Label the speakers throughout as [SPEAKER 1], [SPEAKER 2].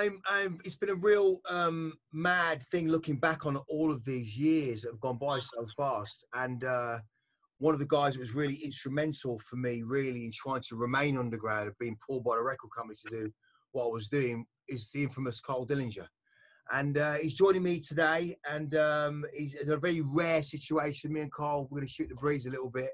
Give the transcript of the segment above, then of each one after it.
[SPEAKER 1] I'm, I'm. It's been a real um, mad thing looking back on all of these years that have gone by so fast. And uh, one of the guys that was really instrumental for me, really, in trying to remain underground, of being pulled by the record company to do what I was doing, is the infamous Carl Dillinja. And uh, he's joining me today, and um, he's in a very rare situation. Me and Carl, we're going to shoot the breeze a little bit,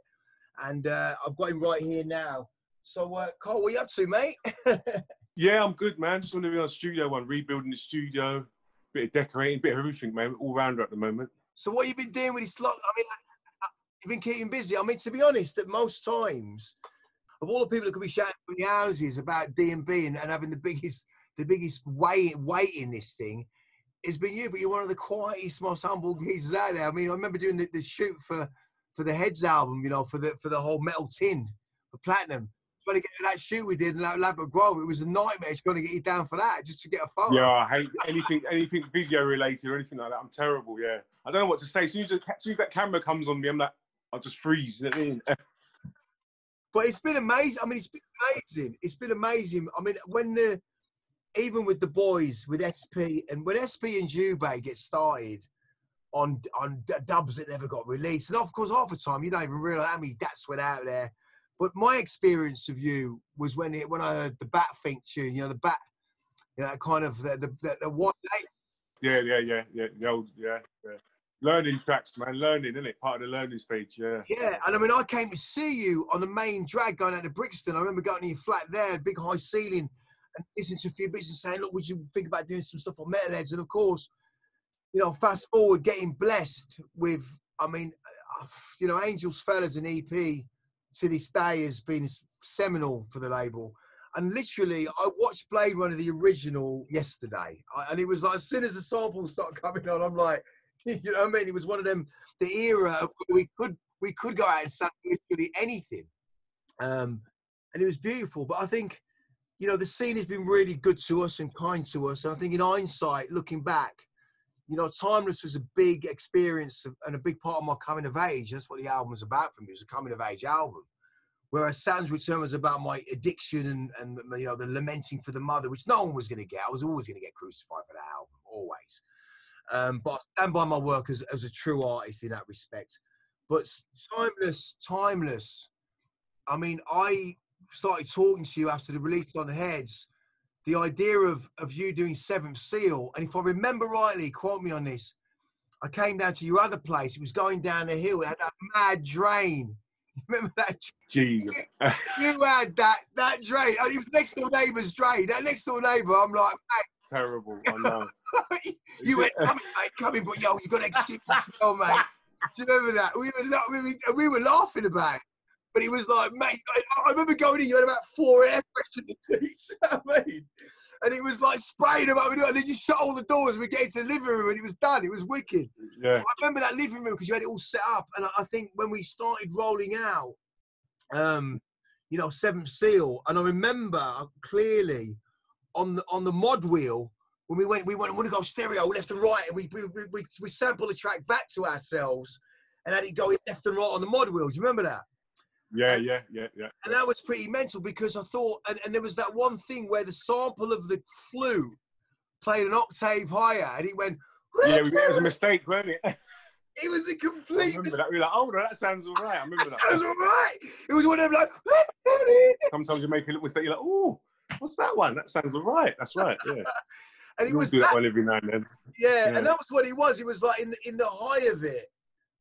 [SPEAKER 1] and uh, I've got him right here now. So, uh, Carl, what are you up to, mate?
[SPEAKER 2] Yeah, I'm good, man. Just want to be on studio one, rebuilding the studio, bit of decorating, bit of everything, man. All rounder at the moment.
[SPEAKER 1] So what you been doing with this lot? I mean, uh, you've been keeping busy. I mean, to be honest, that most times, of all the people that could be shouting from the houses about D and B and having the biggest, the biggest weight weight in this thing, it's been you. But you're one of the quietest, most humble pieces out there. I mean, I remember doing the, the shoot for for the Heads album, you know, for the for the whole Metal Tin for Platinum trying to get that shoot we did in Ladbroke Grove, it was a nightmare trying to get you down for that just to get a photo.
[SPEAKER 2] Yeah, I hate anything anything video related or anything like that. I'm terrible. Yeah, I don't know what to say. As soon as, as, soon as that camera comes on me, I'm like, I'll just freeze. You know I mean?
[SPEAKER 1] but it's been amazing. I mean, it's been amazing. It's been amazing. I mean, when the even with the boys with SP and when SP and Jubei get started on on dubs that never got released, and of course half the time you don't even realize how many dats went out there but my experience of you was when it when I heard the Batfink tune, you know, the bat, you know, kind of the the, the, the one.
[SPEAKER 2] Yeah, yeah, yeah, yeah, the old, yeah, yeah. Learning tracks, man. Learning, isn't it? Part of the learning stage, yeah.
[SPEAKER 1] Yeah, and I mean, I came to see you on the main drag going out to Brixton. I remember going to your flat there, big high ceiling, and listening to a few bits and saying, "Look, would you think about doing some stuff on Metalheadz?" And of course, you know, fast forward, getting blessed with, I mean, uh, you know, Angels Fell as and EP to this day has been seminal for the label. And literally, I watched Blade Runner the original yesterday, and it was like as soon as the samples started coming on, I'm like, you know what I mean? It was one of them, the era of we could we could go out and say literally anything, um, and it was beautiful. But I think, you know, the scene has been really good to us and kind to us, and I think in hindsight, looking back, you know, Timeless was a big experience and a big part of my coming of age. That's what the album was about for me. It was a coming of age album. Whereas Saturnz Return was about my addiction and, and you know the lamenting for the mother, which no one was going to get. I was always going to get crucified for that album, always. Um, but I stand by my work as, as a true artist in that respect. But timeless, timeless. I mean, I started talking to you after the release on Heads the idea of of you doing Seventh Seal, and if I remember rightly, quote me on this. I came down to your other place. It was going down the hill. It had that mad drain. Remember that?
[SPEAKER 2] Gee.
[SPEAKER 1] you had that that drain. Oh, next door neighbour's drain. That next door neighbour. I'm like, mate.
[SPEAKER 2] Terrible. I know.
[SPEAKER 1] you went, coming, in, mate, come in, but yo, you got to excuse me, mate. Do you remember that? We were, we, we were laughing about it. But he was like, mate, I, I remember going in, you had about four air fresheners. I mean? And it was like spraying them up, and then you shut all the doors, and we get into the living room, and it was done. It was wicked.
[SPEAKER 2] Yeah.
[SPEAKER 1] I remember that living room because you had it all set up, and I think when we started rolling out, um, you know, Seventh Seal, and I remember clearly on the on the mod wheel when we went, we went, we want to go stereo left and right, and we we, we, we sample the track back to ourselves, and had it going left and right on the mod wheel. Do you remember that?
[SPEAKER 2] Yeah, and, yeah, yeah, yeah.
[SPEAKER 1] And that was pretty mental because I thought, and, and there was that one thing where the sample of the flute played an octave higher, and it went.
[SPEAKER 2] Yeah, it was a mistake, wasn't it?
[SPEAKER 1] It was a complete.
[SPEAKER 2] I remember that. We were like, oh, no, that sounds all right. I remember that.
[SPEAKER 1] that. Sounds all right. It was one of them like.
[SPEAKER 2] Sometimes you make a little mistake. You're like, oh, what's that one? That sounds all right. That's right. Yeah.
[SPEAKER 1] and it was
[SPEAKER 2] do that, that one every now and then.
[SPEAKER 1] Yeah, yeah, and that was what he was. He was like in in the high of it.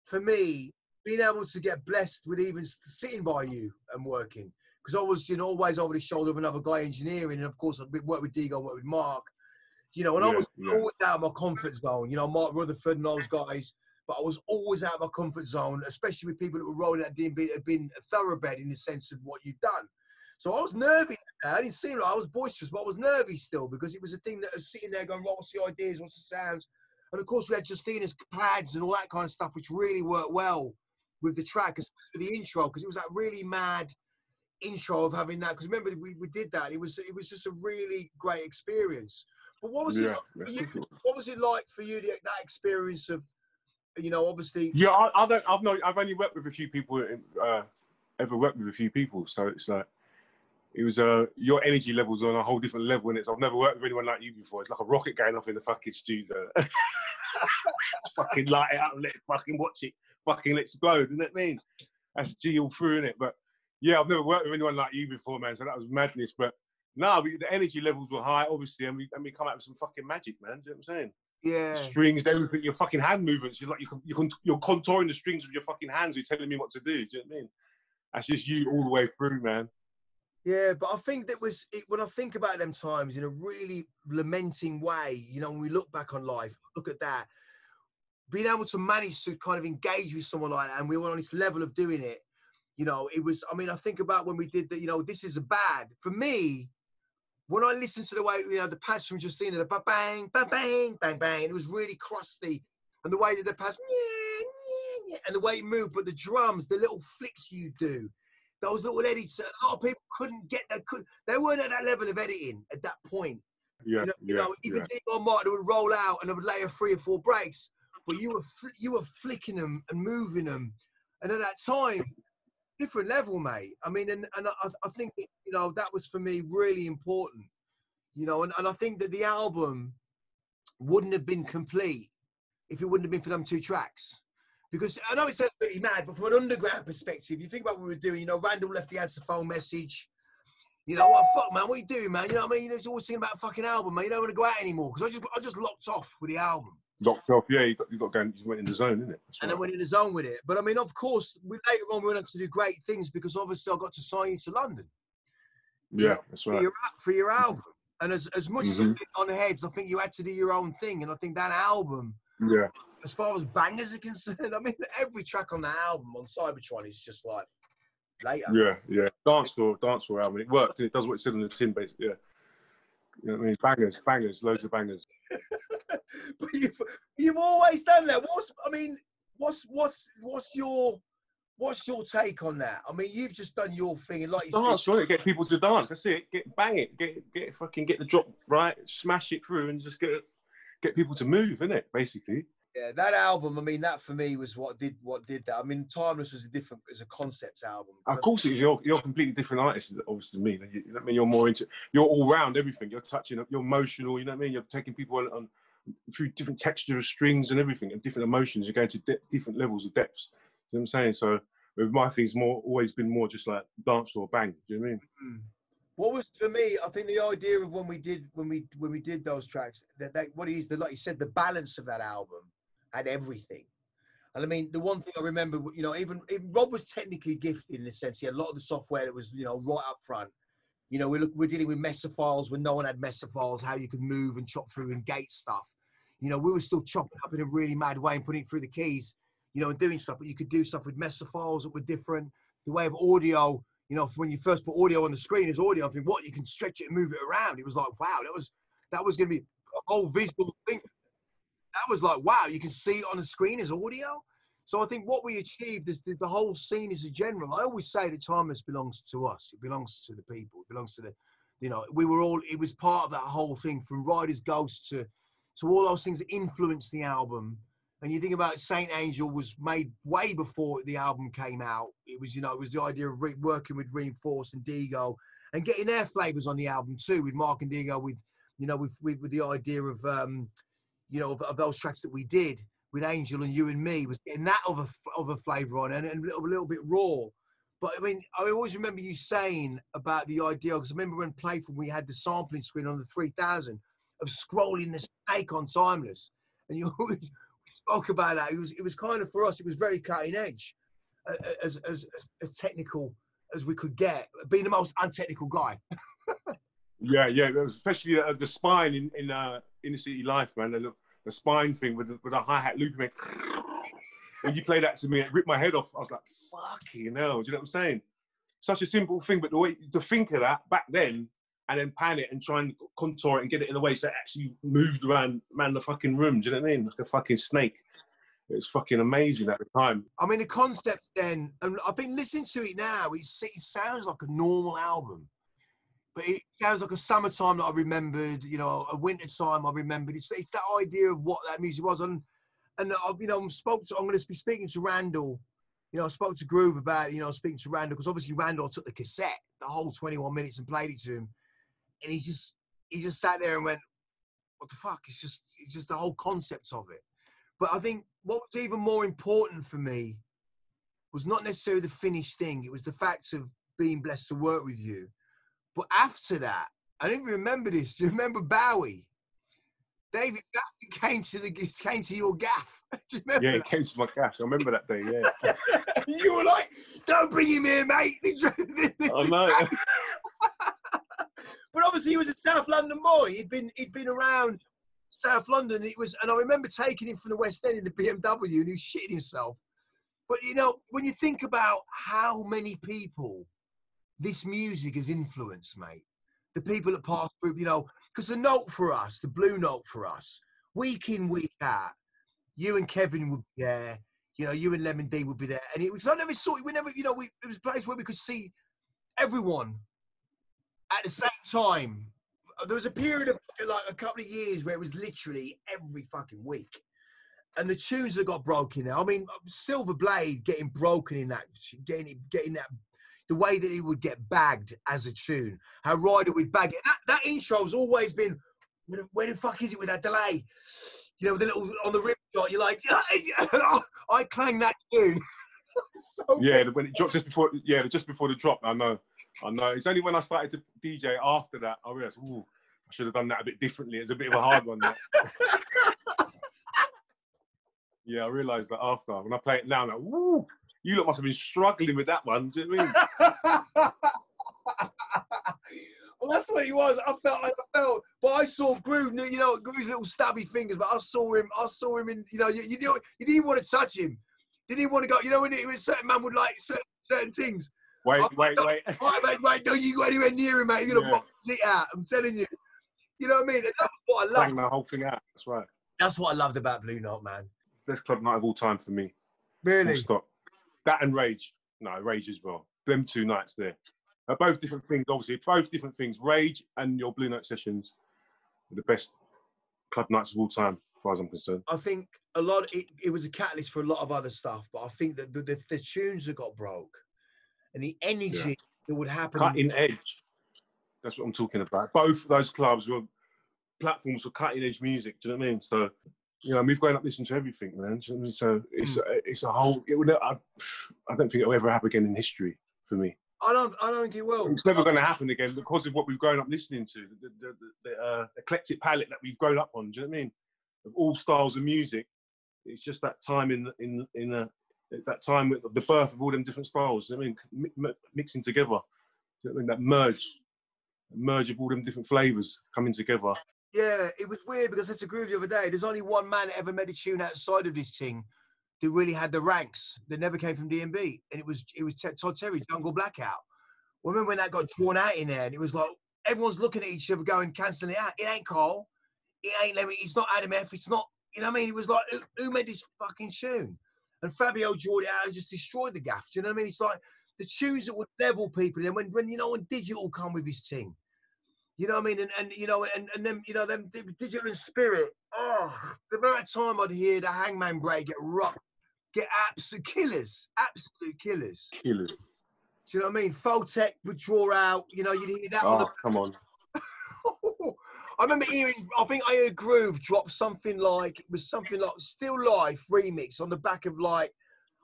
[SPEAKER 1] For me, being able to get blessed with even sitting by you and working because I was you know always over the shoulder of another guy engineering and of course I worked with Dego, worked with Mark, you know, and yeah, I was yeah. always out of my comfort zone. You know, Mark Rutherford and those guys. But I was always out of my comfort zone, especially with people that were rolling at DnB that had been a thoroughbred in the sense of what you've done. So I was nervy. Uh, I didn't seem like I was boisterous, but I was nervy still because it was a thing that was sitting there going, what's the ideas, what's the sounds? And of course, we had Justina's pads and all that kind of stuff, which really worked well with the track, for the intro, because it was that really mad intro of having that. Because remember, we, we did that. It was it was just a really great experience. But what was yeah, it? Like you, what was it like for you? that experience of, you know, obviously.
[SPEAKER 2] Yeah, I, I don't. I've not. I've only worked with a few people. Uh, ever worked with a few people, so it's like it was uh, your energy levels on a whole different level, and it's I've never worked with anyone like you before. It's like a rocket going off in the fucking studio. fucking light it up, let it fucking watch it, fucking explode. You know what I mean? That's G all through in it. But yeah, I've never worked with anyone like you before, man. So that was madness. But no, we, the energy levels were high, obviously, and we and we come out with some fucking magic, man. Do you know what I'm saying?
[SPEAKER 1] Yeah.
[SPEAKER 2] Strings, everything, your fucking hand movements. You're like you can, you can you're contouring the strings with your fucking hands. You're telling me what to do. Do you know what I mean? That's just you all the way through, man.
[SPEAKER 1] Yeah, but I think that was it, when I think about them times in a really lamenting way. You know, when we look back on life, look at that, being able to manage to kind of engage with someone like that, and we were on this level of doing it. You know, it was. I mean, I think about when we did that. You know, this is a bad for me. When I listened to the way you know the pass from Justina, the bang, bang, bang, bang, bang, it was really crusty, and the way that the pass, and the way it moved, but the drums, the little flicks you do those little edits. A lot of people couldn't get that. Could they weren't at that level of editing at that point.
[SPEAKER 2] Yeah,
[SPEAKER 1] you know,
[SPEAKER 2] yeah,
[SPEAKER 1] you know even
[SPEAKER 2] yeah.
[SPEAKER 1] Diego Martin would roll out and they would layer three or four breaks, but you were fl- you were flicking them and moving them, and at that time, different level, mate. I mean, and and I, I think you know that was for me really important, you know, and, and I think that the album wouldn't have been complete if it wouldn't have been for them two tracks. Because I know it sounds pretty mad, but from an underground perspective, you think about what we were doing. You know, Randall left the answer phone message. You know, what fuck, man? What are you doing, man? You know what I mean? He's always thinking about a fucking album, man. You don't want to go out anymore because I just, I just locked off with the album.
[SPEAKER 2] Locked off, yeah. You got, you got going. You went in the zone, didn't it? That's
[SPEAKER 1] And I went in the zone with it. But I mean, of course, we later on we went on to do great things because obviously I got to sign you to London
[SPEAKER 2] yeah, that's
[SPEAKER 1] for
[SPEAKER 2] right.
[SPEAKER 1] your for your album. And as as much as
[SPEAKER 2] Mhm.
[SPEAKER 1] it's on heads, I think you had to do your own thing. And I think that album,
[SPEAKER 2] Yeah,
[SPEAKER 1] as far as bangers are concerned, I mean, every track on the album on Cybotron is just like later.
[SPEAKER 2] yeah, yeah. Dance floor, dance floor album. It worked. It does what it said on the tin, basically. Yeah. You know what I mean? Bangers, bangers, loads of bangers.
[SPEAKER 1] but you've you've always done that. What's I mean, what's what's what's your what's your take on that? I mean, you've just done your thing, and like you
[SPEAKER 2] Dance, right? Get people to dance. That's it. Get bang it. Get get fucking get the drop right. Smash it through and just get get people to move, innit? Basically.
[SPEAKER 1] yeah, that album. I mean, that for me was what did what did that. I mean, Timeless was a different as a concept album.
[SPEAKER 2] Of course, it is. You're you're a completely different artist, obviously, to me. I mean? You're more into. You're all round everything. You're touching. You're emotional. You know what I mean? You're taking people on, on through different texture of strings and everything, and different emotions. You're going to de- different levels of depths. You know what I'm saying? So with my things, more always been more just like dance or bang. Do you know what I mean?
[SPEAKER 1] Mm. What was for me? I think the idea of when we did when we when we did those tracks that, that what is the like you said the balance of that album had everything. And I mean, the one thing I remember, you know, even, even Rob was technically gifted in a sense. He had a lot of the software that was, you know, right up front. You know, we're, look, we're dealing with Mesa files when no one had Mesa files, how you could move and chop through and gate stuff. You know, we were still chopping up in a really mad way and putting it through the keys, you know, and doing stuff. But you could do stuff with Mesa files that were different. The way of audio, you know, when you first put audio on the screen as audio, I think what you can stretch it and move it around. It was like, wow, that was that was going to be a whole visual thing. That was like, wow, you can see it on the screen as audio. So I think what we achieved is the, the whole scene is a general. I always say that Timeless belongs to us. It belongs to the people. It belongs to the, you know, we were all. It was part of that whole thing from Riders Ghost to, to all those things influenced the album. And you think about Saint Angel was made way before the album came out. It was, you know, it was the idea of re- working with Reinforce and Dego and getting their flavors on the album too, with Mark and Dego, with, you know, with with, with the idea of, um, you know, of, of those tracks that we did with Angel and you and me was getting that other other flavour on and, and a, little, a little bit raw. But I mean, I always remember you saying about the idea because I remember when Playford we had the sampling screen on the 3000 of scrolling the snake on Timeless, and you always spoke about that. It was it was kind of for us. It was very cutting edge, uh, as as as, as technical as we could get, being the most untechnical guy.
[SPEAKER 2] Yeah, yeah. Especially uh, the spine in in uh, inner city life, man. The, the spine thing with the, with a hi hat looping. man. When you play that to me, it ripped my head off. I was like, "Fucking hell!" Do you know what I'm saying? Such a simple thing, but the way to think of that back then, and then pan it and try and contour it and get it in a way so it actually moved around, man the fucking room. Do you know what I mean? Like a fucking snake. It was fucking amazing at the time.
[SPEAKER 1] I mean, the concept then, and I've been listening to it now. It, it sounds like a normal album, but it sounds like a summertime that I remembered. You know, a winter time I remembered. It's it's that idea of what that music was, and and I've you know, I'm spoke to. I'm going to be speaking to Randall you know, I spoke to Groove about, you know, speaking to Randall because obviously Randall took the cassette, the whole 21 minutes, and played it to him, and he just he just sat there and went, "What the fuck?" It's just it's just the whole concept of it. But I think what was even more important for me was not necessarily the finished thing. It was the fact of being blessed to work with you. But after that, I didn't remember this. Do you remember Bowie? David Bowie came to the came to your gaff. Do you remember?
[SPEAKER 2] Yeah, he
[SPEAKER 1] that?
[SPEAKER 2] came to my gaff. I remember that day. Yeah,
[SPEAKER 1] you were like, "Don't bring him here, mate."
[SPEAKER 2] I know.
[SPEAKER 1] But obviously, he was a South London boy. He'd been he'd been around South London. It was, and I remember taking him from the West End in the BMW, and he was shitting himself. But you know, when you think about how many people this music has influenced, mate, the people that pass through, you know, because the note for us, the blue note for us, week in, week out, you and Kevin would be there, you know, you and Lemon D would be there. And it was, I never saw, we never, you know, we, it was a place where we could see everyone at the same time. There was a period of like a couple of years where it was literally every fucking week. And the tunes that got broken now, I mean, Silver Blade getting broken in that, getting it, getting that the way that he would get bagged as a tune, how Ryder would bag it. That, that has always been, where the, where the fuck is it with that delay? You know, with the little on the rim shot, you're like, I clang that tune. so
[SPEAKER 2] yeah. When it dropped just before, yeah, just before the drop. I know, I know. It's only when I started to DJ after that I realized, ooh, I should have done that a bit differently. It's a bit of a hard one. Yeah, I realised that after when I play it now, I'm like, woo, you lot must have been struggling with that one. Do you know what I mean?
[SPEAKER 1] well, that's what he was. I felt, I felt, but I saw Groove. You know, Groove's little stabby fingers, but I saw him. I saw him in. You know, you, you, you didn't want to touch him. Didn't want to go. You know, when, it, certain man would like certain, certain things.
[SPEAKER 2] Wait, wait, wait.
[SPEAKER 1] Right, mate, mate, don't you go anywhere near him, mate. You're gonna
[SPEAKER 2] Yeah.
[SPEAKER 1] box it out. I'm telling you. You know what I mean? And that's what I
[SPEAKER 2] love.
[SPEAKER 1] Bang
[SPEAKER 2] the whole thing out. That's right.
[SPEAKER 1] That's what I loved about Blue Note, man.
[SPEAKER 2] Best club night of all time for me. Full
[SPEAKER 1] Really?
[SPEAKER 2] stop. That and Rage. No, Rage as well. Them two nights there. Are both different things, obviously. Both different things. Rage and your Blue Note sessions the best club nights of all time, as far as I'm concerned.
[SPEAKER 1] I think a lot. It, it was a catalyst for a lot of other stuff, but I think that the, the, the tunes that got broke and the energy that would happen.
[SPEAKER 2] Cutting edge. That's what I'm talking about. Both of those clubs were platforms for cutting edge music. Do you know what I mean? So, you know, we've grown up listening to everything, man. You know I mean? So it's a, it's a whole. It would. I, I don't think it'll ever happen again in history for me.
[SPEAKER 1] I don't. I don't think it will.
[SPEAKER 2] It's never going to happen again because of what we've grown up listening to, the, the, the, the uh, eclectic palette that we've grown up on. Do you know what I mean? Of all styles of music, it's just that time in in in a, that time with the birth of all them different styles. I mean, mi- mi- mixing together. I mean? That merge, merge of all them different flavors coming together.
[SPEAKER 1] Yeah, it was weird because that's a groove the other day. There's only one man that ever made a tune outside of this thing that really had the ranks that never came from DnB, and it was it was Todd Terry, Jungle Blackout. Remember when that got drawn out in there, and it was like everyone's looking at each other, going, cancelling it out. It ain't Cole. It ain't. It's not Adam F. It's not. You know what I mean? It was like, who, who made this fucking tune? And Fabio drawed it out and just destroyed the gaff. Do you know what I mean? It's like the tunes that would level people. And when, when you know, when digital come with his thing, you know what I mean? And, and you know, and, and then, you know, them digital and spirit. Oh, the amount of time I'd hear the hangman break get rocked, get absolute killers, absolute killers.
[SPEAKER 2] Killers.
[SPEAKER 1] Do you know what I mean? Photek would draw out, you know, you'd hear that on
[SPEAKER 2] Oh, come on.
[SPEAKER 1] I remember hearing, I think I heard Groove drop something like, it was something like Still Life remix on the back of like,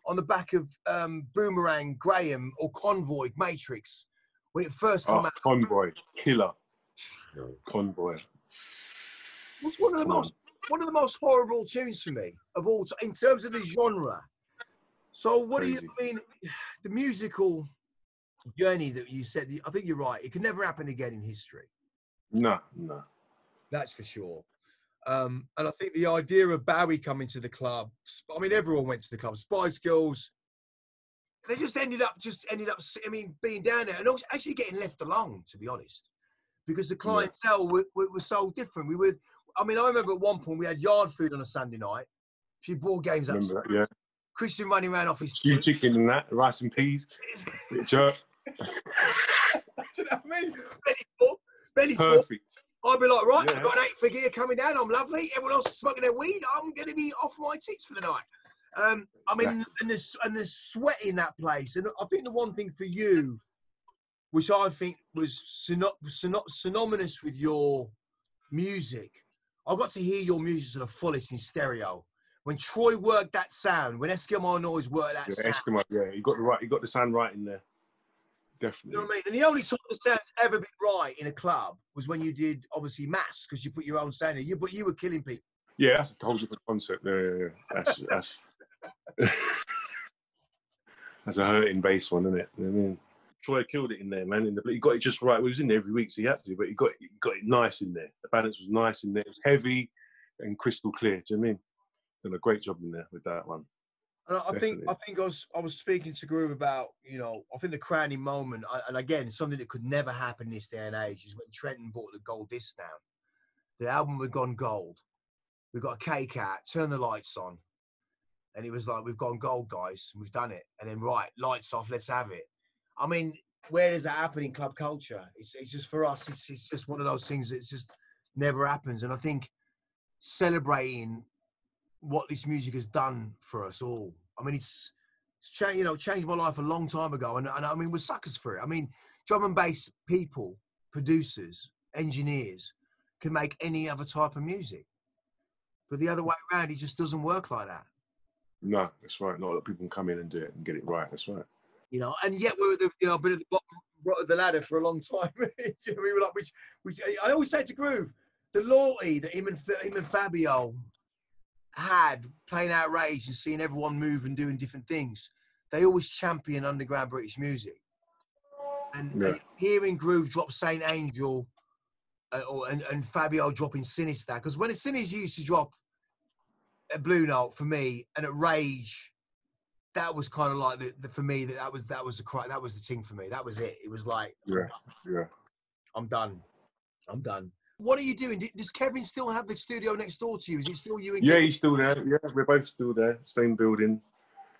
[SPEAKER 1] on the back of um, Boomerang, Graham, or Convoy, Matrix, when it first came
[SPEAKER 2] Oh,
[SPEAKER 1] out.
[SPEAKER 2] Convoy. Killer. Convoy.
[SPEAKER 1] It was one of the most one of the most horrible tunes for me of all time in terms of the genre. So what do you I mean? The musical journey that you said, I think you're right. It can never happen again in history.
[SPEAKER 2] No, no.
[SPEAKER 1] That's for sure. Um, and I think the idea of Bowie coming to the club, I mean, everyone went to the club. Spice Girls, they just ended up just ended up, I mean, being down there and also actually getting left alone, to be honest, because the clientele were, were, were so different. We would, I mean, I remember at one point we had yard food on a Sunday night, a few ball games up,
[SPEAKER 2] Remember that? Yeah.
[SPEAKER 1] Christian running around off his
[SPEAKER 2] Stew chicken and that, rice and peas, bit of jerk.
[SPEAKER 1] Do you know what I mean? Belly belly full.
[SPEAKER 2] Perfect.
[SPEAKER 1] I'd be like, right,
[SPEAKER 2] Yeah.
[SPEAKER 1] I've got an eight figure gear coming down. I'm lovely. Everyone else is smoking their weed. I'm going to be off my tits for the night. Um, I mean, and there's and there's sweat in that place, and I think the one thing for you, which I think was syno- syno- synonymous with your music, I got to hear your music to the fullest in stereo. When Troy worked that sound, when Eskimo Noise worked that
[SPEAKER 2] Yeah,
[SPEAKER 1] sound,
[SPEAKER 2] Eskimo, yeah, you got the right, you got the sound right in there.
[SPEAKER 1] You know what I mean? And the only time the sound's ever been right in a club was when you did obviously mass because you put your own sound in. You but you were killing people.
[SPEAKER 2] Yeah, that's a whole different concept. Yeah, yeah, yeah. That's that's that's a hurting bass one, isn't it? I mean, Troy killed it in there, man. In the, he got it just right. He was in there every week, so he had to, but he got he got it nice in there. The balance was nice in there. It was heavy and crystal clear. Do you know what I mean? Done a great job in there with that one.
[SPEAKER 1] And I I think I think I was I was speaking to Groove about you know I think the crowning moment and again something that could never happen in this day and age is when Trenton bought the gold disc down. The album had gone gold. We got a cake out, turn the lights on, and it was like we've gone gold, guys. We've done it. And then right, lights off, let's have it. I mean, where does that happen in club culture? It's it's just for us. It's it's just one of those things that just never happens. And I think celebrating what this music has done for us all. I mean, it's, it's changed, you know, changed my life a long time ago. And, and I mean, we're suckers for it. I mean, drum and bass people, producers, engineers can make any other type of music. But the other way around, it just doesn't work like that.
[SPEAKER 2] No, that's right. Not a lot of people can come in and do it and get it right. That's right.
[SPEAKER 1] You know, and yet we're the, you know, been at the bottom of the ladder for a long time. We were like, which, which I always say to Groove, the loyalty that him and him and Fabio had playing outrage and seeing everyone move and doing different things. They always champion underground British music. And,
[SPEAKER 2] Yeah.
[SPEAKER 1] and hearing Groove drop Saint Angel uh, or, and, and Fabio dropping Sinister, because when Sinister used to drop a Blue Note for me and at Rage, that was kind of like the, the for me that that was that was the cry that was the thing for me. That was it. It was like
[SPEAKER 2] Yeah, yeah.
[SPEAKER 1] I'm done. I'm done. What are you doing? Does Kevin still have the studio next door to you? Is it still you
[SPEAKER 2] Yeah,
[SPEAKER 1] Kevin?
[SPEAKER 2] he's still there. Yeah, we're both still there, same building.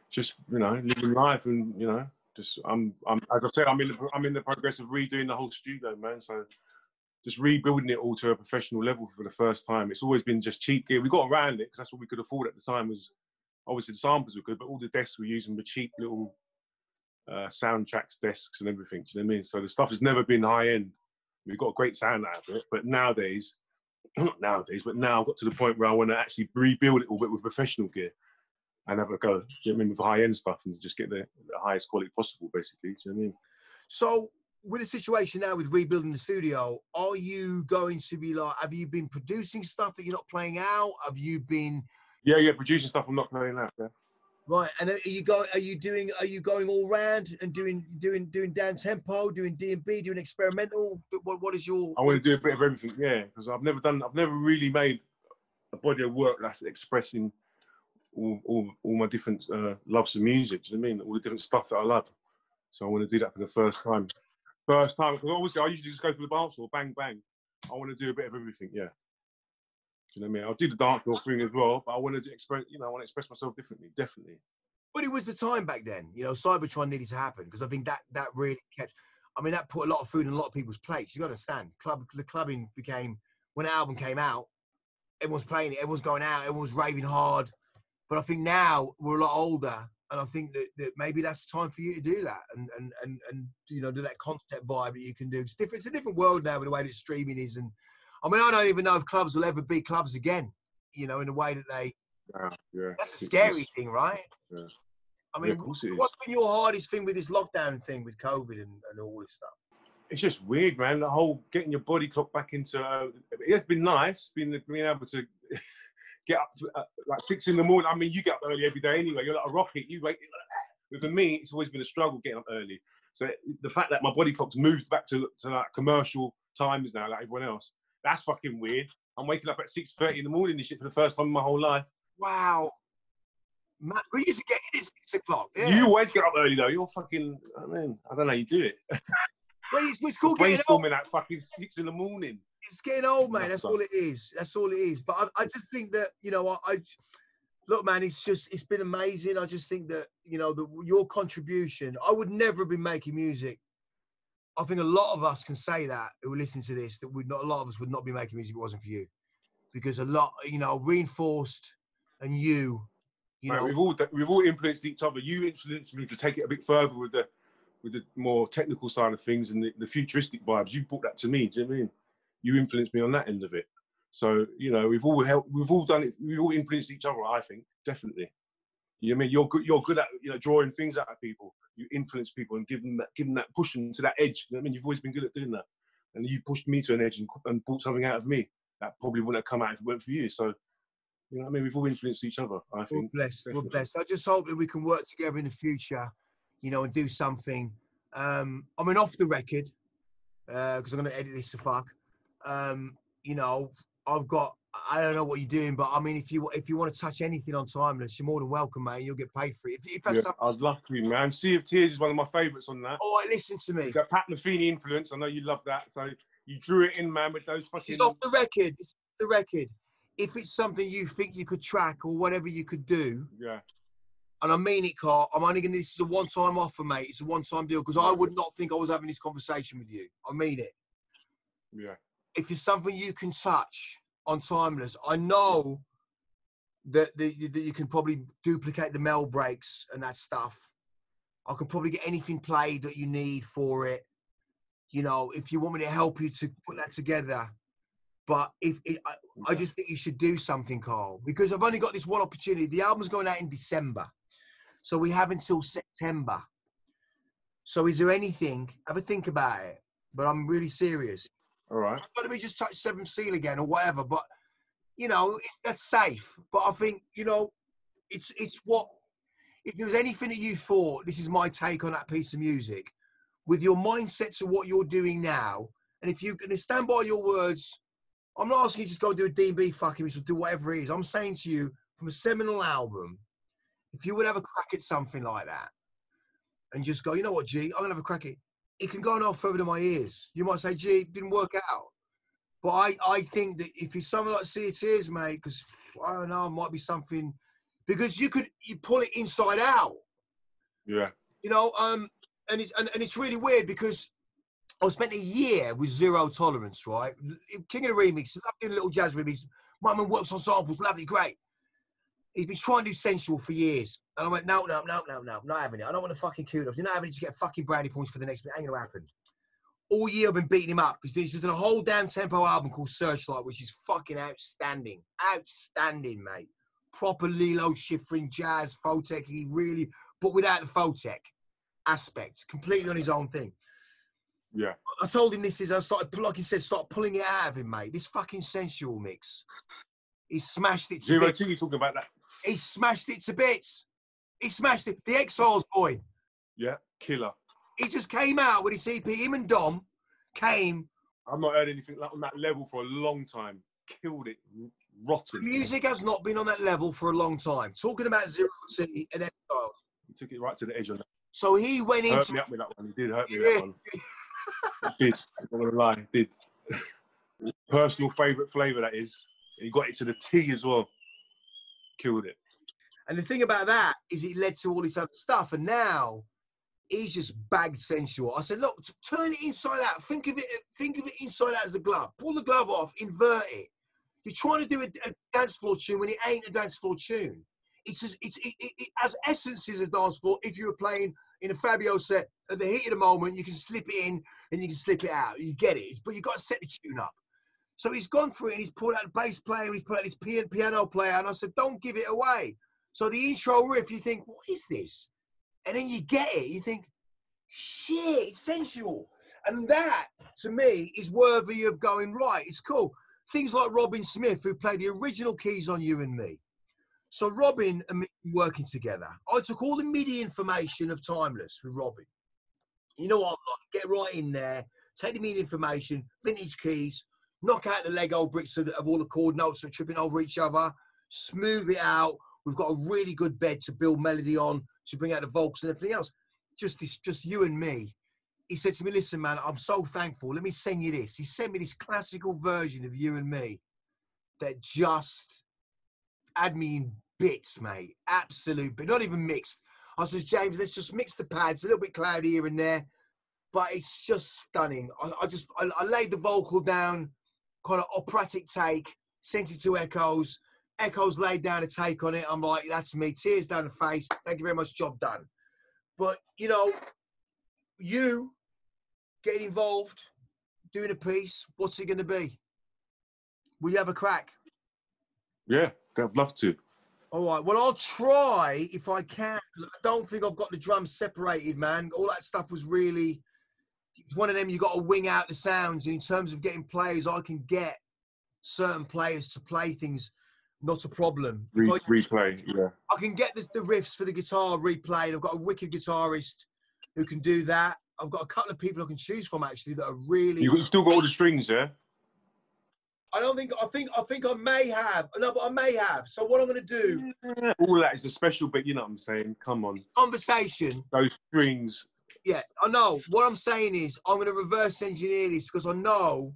[SPEAKER 2] Just you know, living life, and you know, just I'm, I'm as I said, I'm in, the, I'm in the progress of redoing the whole studio, man. So just rebuilding it all to a professional level for the first time. It's always been just cheap gear. We got around it because that's what we could afford at the time. Was obviously the samples were good, but all the desks we're using were cheap little uh, Soundtracs desks and everything. Do you know what I mean? So the stuff has never been high end. We've got a great sound out of it, but nowadays, not nowadays, but now I've got to the point where I want to actually rebuild it all bit with professional gear and have a go. Do you know what I mean? With high end stuff and just get the, the highest quality possible, basically. Do you know what I mean?
[SPEAKER 1] So with the situation now with rebuilding the studio, are you going to be like? Have you been producing stuff that you're not playing out? Have you been
[SPEAKER 2] Yeah, yeah, producing stuff I'm not playing out. Yeah.
[SPEAKER 1] Right? And are you going? Are you doing? Are you going all round and doing doing doing down tempo, doing D and B, doing experimental? What what is your?
[SPEAKER 2] I want to do a bit of everything, yeah, because I've never done, I've never really made a body of work that's expressing all, all, all my different uh, loves of music. Do you know what I mean? All the different stuff that I love. So I want to do that for the first time. First time, because obviously I usually just go for the dance or bang, bang. I want to do a bit of everything, yeah. You know what I mean? I'll do the dance floor thing as well, but I want to express, you know, I want to express myself differently, definitely.
[SPEAKER 1] But it was the time back then, you know. Cybotron needed to happen because I think that that really kept. I mean, that put a lot of food in a lot of people's plates. You got to understand, club the clubbing became when the album came out. Everyone's playing it. Everyone's going out. Everyone's raving hard. But I think now we're a lot older, and I think that, that maybe that's the time for you to do that and and and and you know do that concept vibe that you can do. It's different. It's a different world now with the way that streaming is, and I mean, I don't even know if clubs will ever be clubs again. You know, in the way that they.
[SPEAKER 2] Yeah, yeah.
[SPEAKER 1] That's a scary thing, right?
[SPEAKER 2] Yeah.
[SPEAKER 1] I
[SPEAKER 2] Yeah,
[SPEAKER 1] mean,
[SPEAKER 2] of course it is.
[SPEAKER 1] what's been your hardest thing with this lockdown thing with COVID and, and all this stuff?
[SPEAKER 2] it's just weird, man. The whole getting your body clock back into uh, it's been nice, being being able to get up to, uh, like six in the morning. I mean, you get up early every day anyway. You're like a rocket. You wake. But for me, it's always been a struggle getting up early. So the fact that my body clock's moved back to to like commercial times now, like everyone else, that's fucking weird. I'm waking up at six thirty in the morning and shit for the first time in my whole life.
[SPEAKER 1] Wow. Matt, we used to get in at six o'clock. Yeah.
[SPEAKER 2] You always get up early though. You're fucking. I mean, I don't know how you do it.
[SPEAKER 1] well, it's, it's cool getting old.
[SPEAKER 2] At fucking six in the morning.
[SPEAKER 1] It's getting old, man.
[SPEAKER 2] Enough
[SPEAKER 1] That's all it is. That's all it is. But I, I just think that you know, I, I look, man. It's just it's been amazing. I just think that you know the, your contribution. I would never have been making music. I think a lot of us can say that who are listening to this that would not a lot of us would not be making music if it wasn't for you, because a lot, you know, reinforced and you You
[SPEAKER 2] Mate,
[SPEAKER 1] know,
[SPEAKER 2] we've all we've all influenced each other. You influenced me to take it a bit further with the with the more technical side of things and the, the futuristic vibes. You brought that to me. Do you know what I mean? You influenced me on that end of it. So you know, we've all helped. We've all done it. We've all influenced each other. I think definitely. You know what I mean? You're good. You're good at you know drawing things out of people. You influence people and give them that, give them that pushing to that edge. You know I mean? You've always been good at doing that, and you pushed me to an edge and, and brought something out of me that probably wouldn't have come out if it weren't for you. So, you know what I mean? We've all influenced each other. I
[SPEAKER 1] we're
[SPEAKER 2] think.
[SPEAKER 1] blessed. We're blessed. I just hope that we can work together in the future, you know, and do something. Um, I mean, off the record, because I'm going to edit this to fuck. Um, you know, I've got. I don't know what you're doing, but I mean, if you if you want to touch anything on Timeless, you're more than welcome, mate. You'll get paid for it. If, if that's
[SPEAKER 2] Yeah,
[SPEAKER 1] something,
[SPEAKER 2] I was lucky, man. Sea of Tears is one of my favourites on that.
[SPEAKER 1] all right, listen to me.
[SPEAKER 2] Got Pat Metheny influence. I know you love that. So you drew it in, man, with those fucking.
[SPEAKER 1] is off the record. It's off the record. If it's something you think you could track or whatever you could do,
[SPEAKER 2] Yeah,
[SPEAKER 1] and I mean it, Carl, I'm only going to, this is a one time offer, mate. It's a one time deal because I would not think I was having this conversation with you. I mean it.
[SPEAKER 2] yeah,
[SPEAKER 1] If it's something you can touch on Timeless, I know that, you- that you can probably duplicate the mel breaks and that stuff. I can probably get anything played that you need for it. You know, if you want me to help you to put that together. But if it, I, I just think you should do something, Carl, because I've only got this one opportunity. The album's going out in December, so we have until September. So, is there anything? Have a think about it. But I'm really serious.
[SPEAKER 2] All right.
[SPEAKER 1] Let me just touch Seven Seal again or whatever. But you know, that's safe. But I think you know, it's it's what if there was anything that you thought. This is my take on that piece of music. With your mindset to what you're doing now, and if you can stand by your words, I'm not asking you just go do a DB fucking, or do whatever it is. I'm saying to you, from a seminal album, if you would have a crack at something like that, and just go, you know what, G, I'm gonna have a crack at. It can go no further to my ears. You might say, gee, it didn't work out. But I, I think that if it's something like of mate, because I don't know, it might be something because you could you pull it inside out,
[SPEAKER 2] Yeah,
[SPEAKER 1] you know. Um, and it's and, and it's really weird because I spent a year with zero tolerance, right? King of the remix, love doing little jazz remix. My man works on samples, lovely, great. He's been trying to do sensual for years. And I went, no, no, no, no, no, I'm not having it. I don't want to fucking cue up. You're not having it to get fucking brownie points for the next bit. Ain't gonna happen. All year I've been beating him up because he's just done a whole damn tempo album called Searchlight, which is fucking outstanding. Outstanding, mate. Proper Lalo Schifrin jazz, Photek. He really, but without the Photek aspect, completely on his own thing.
[SPEAKER 2] yeah.
[SPEAKER 1] I told him this is, I started, like he said, start pulling it out of him, mate. This fucking sensual mix. He smashed it to
[SPEAKER 2] Zero
[SPEAKER 1] bits.
[SPEAKER 2] two. You talking about that?
[SPEAKER 1] He smashed it to bits. He smashed it. The Exiles boy.
[SPEAKER 2] Yeah, killer.
[SPEAKER 1] He just came out with his EP. Him and Dom came.
[SPEAKER 2] I've not heard anything like on that level for a long time. Killed it, rotten.
[SPEAKER 1] Music has not been on that level for a long time. Talking about Zero T and Exiles.
[SPEAKER 2] He took it right to the edge on that.
[SPEAKER 1] So he went into.
[SPEAKER 2] Hurt me up with that one. He did hurt me
[SPEAKER 1] Yeah.
[SPEAKER 2] that one. Did. I'm not gonna lie. Did. Personal favourite flavour that is. He got it to the T as well. Killed it.
[SPEAKER 1] And the thing about that is it led to all this other stuff. And now he's just bagged sensual. I said, look, turn it inside out. Think of it, think of it inside out as a glove. Pull the glove off, invert it. You're trying to do a, a dance floor tune when it ain't a dance floor tune. It's as, it's, it, it, it has essence as a dance floor. If you were playing in a Fabio set at the heat of the moment, you can slip it in and you can slip it out. You get it. But you've got to set the tune up. So he's gone through it and he's pulled out the bass player and he's pulled out pian- piano player. And I said, don't give it away. So the intro riff, you think, what is this? And then you get it. You think, shit, it's sensual. And that, to me, is worthy of going, right, it's cool. Things like Robin Smith, who played the original keys on You and Me. So Robin and me working together. I took all the MIDI information of Timeless with Robin. You know what? I'm like, get right in there, take the MIDI information, vintage keys, knock out the Lego bricks of, of all the chord notes that are tripping over each other, smooth it out. We've got a really good bed to build melody on, to bring out the vocals and everything else. Just this, just you and me. He said to me, "Listen, man, I'm so thankful. Let me send you this." He sent me this classical version of you and me that just had me in bits, mate. Absolute, but not even mixed. I says, James, let's just mix the pads, a little bit cloudy here and there, but it's just stunning. I, I just, I, I laid the vocal down, kind of operatic take, sent it to Echoes. Echo's laid down a take on it. I'm like, that's me. Tears down the face. Thank you very much. Job done. But you know, you getting involved, doing a piece. What's it going to be? Will you have a crack?
[SPEAKER 2] Yeah, I'd love to.
[SPEAKER 1] All right. Well, I'll try if I can. I don't think I've got the drums separated, man. All that stuff was really. It's one of them you got to wing out the sounds. And in terms of getting players, I can get certain players to play things. Not a problem.
[SPEAKER 2] Re-
[SPEAKER 1] I-
[SPEAKER 2] replay, yeah.
[SPEAKER 1] I can get the, the riffs for the guitar replayed. I've got a wicked guitarist who can do that. I've got a couple of people I can choose from actually that are really.
[SPEAKER 2] You've still got all the strings, yeah?
[SPEAKER 1] I don't think. I think. I think I may have. No, but I may have. So what I'm going to do?
[SPEAKER 2] All that is a special bit, you know what I'm saying? Come on.
[SPEAKER 1] Conversation.
[SPEAKER 2] Those strings.
[SPEAKER 1] Yeah, I know. What I'm saying is, I'm going to reverse engineer this because I know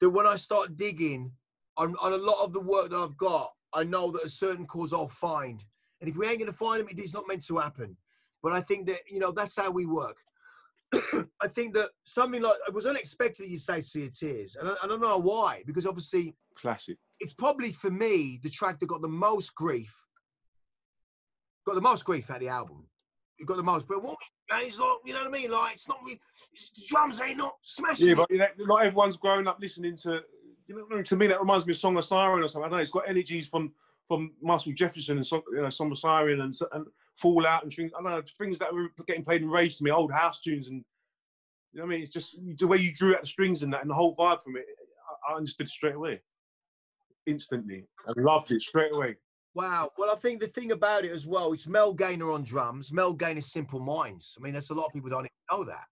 [SPEAKER 1] that when I start digging on, on a lot of the work that I've got, I know that a certain cause I'll find. And if we ain't going to find them, it is not meant to happen. But I think that, you know, that's how we work. I think that something like it was unexpected that you say Sea of Tears. And I, I don't know why, because obviously
[SPEAKER 2] Classic.
[SPEAKER 1] it's probably for me the track that got the most grief. Got the most grief out of the album. It got the most, but what man, it's not, you know what I mean? Like it's not really it's, the drums ain't not smashing.
[SPEAKER 2] Yeah, but you know, not everyone's growing up listening to. You know, I mean? to me that reminds me of Song of Siren or something. I don't know. It's got energies from from Marshall Jefferson and Song, you know, Song of Siren and, and Fallout and things. I don't know things that were getting played and raised to me, old house tunes and. You know what I mean? It's just the way you drew out the strings and that, and the whole vibe from it. I, I understood straight away, instantly. I loved it straight away.
[SPEAKER 1] Wow. Well, I think the thing about it as well, it's Mel Gaynor on drums. Mel Gaynor, Simple Minds. I mean, that's a lot of people don't even know that.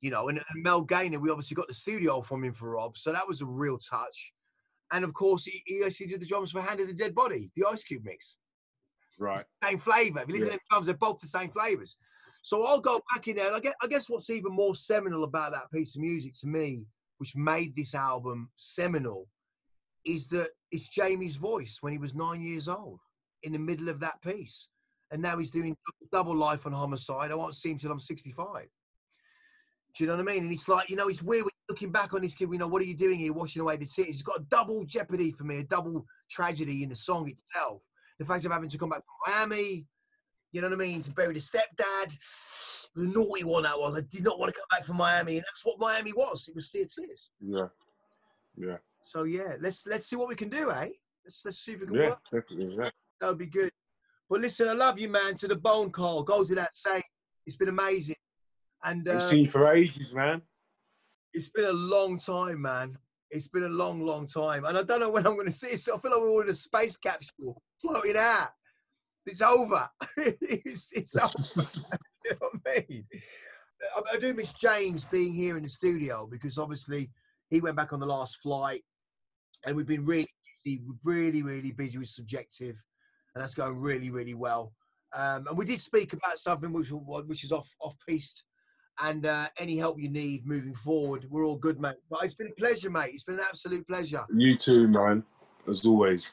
[SPEAKER 1] You know, and, and Mel Gaynor, we obviously got the studio from him for Rob, so that was a real touch. And of course, he, he actually did the drums for Hand of the Dead Body, the Ice Cube mix.
[SPEAKER 2] Right.
[SPEAKER 1] Same flavour. If you listen
[SPEAKER 2] Yeah.
[SPEAKER 1] to the drums, they're both the same flavours. So I'll go back in there. And I guess, I guess what's even more seminal about that piece of music to me, which made this album seminal, is that it's Jamie's voice when he was nine years old in the middle of that piece. And now he's doing double life on homicide. I won't see him till I'm 65. Do you know what I mean? And it's like, you know, it's weird looking back on this kid, we know, what are you doing here, washing away the tears? He's got a double jeopardy for me, a double tragedy in the song itself. The fact of having to come back from Miami, you know what I mean, to bury the stepdad, the naughty one that was. I did not want to come back from Miami, and that's what Miami was. It was Tears.
[SPEAKER 2] Yeah. Yeah.
[SPEAKER 1] So yeah, let's let's see what we can do, eh? Let's let's see if we can
[SPEAKER 2] Yeah.
[SPEAKER 1] work.
[SPEAKER 2] Definitely. Yeah.
[SPEAKER 1] That would be good. But listen, I love you, man, to the bone, Carl. Goes without saying. It's been amazing. And
[SPEAKER 2] I've
[SPEAKER 1] uh,
[SPEAKER 2] seen for ages, man.
[SPEAKER 1] it's been a long time, man. It's been a long, long time. And I don't know when I'm going to see it. So I feel like we're all in a space capsule floating out. It's over. it's, it's over. you know what I mean? I, I do miss James being here in the studio because obviously he went back on the last flight and we've been really, really, really busy with Subjective and that's going really, really well. Um, and we did speak about something which, which is off off piste and uh, any help you need moving forward, we're all good, mate. But it's been a pleasure, mate. It's been an absolute pleasure.
[SPEAKER 2] You too, man. As always.